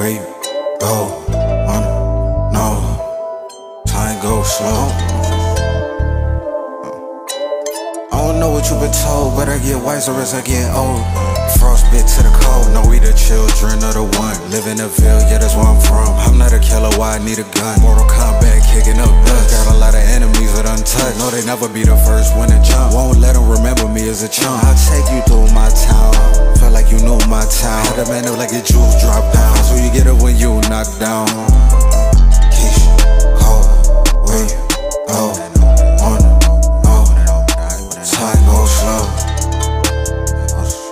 Where you go? i no time goes slow. I don't know what you've been told, but I get wiser as I get old. Frostbit to the cold, no, we the children of the one. Live in the veil, yeah, that's where I'm from. I'm not a killer, why I need a gun? Mortal Kombat kicking up dust. Got a lot of enemies that untouched. Know they never be the first one to jump. Won't let them remember me as a chump. I'll take you through my town. Felt like you knew my town. Had a man up like your jewels drop down. So you get it when you knock down. Keyshia, Cole, where you go? Wanna know? Time goes slow.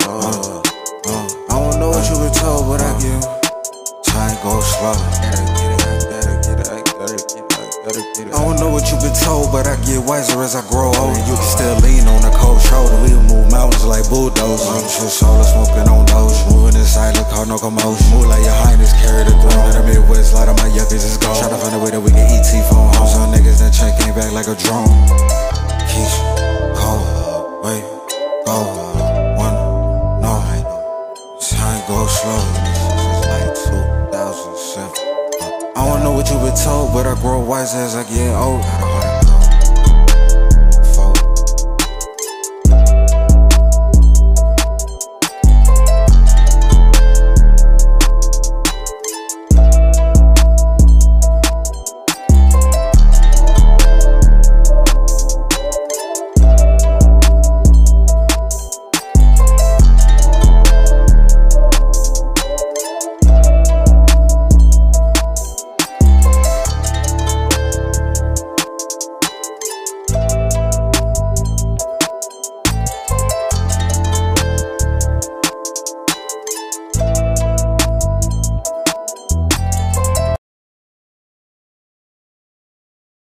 Uh, uh, I don't know what you been told, but I give. Time goes slow. I don't know what you've been told, but I get wiser as I grow older. You can still lean on a cold shoulder. We move mountains like bulldozers. I'm just solar smoking on those. Moving in silent, cause no commotion. Move like your highness, carry the throne. In the Midwest, a lot of my yuckies is gone. Try to find a way that we can ET phone home. Some niggas that check came back like a drone. Keyshia, Cole, wait, go, one, no. Time goes slow. I don't know what you been told, but I grow wiser as I get old.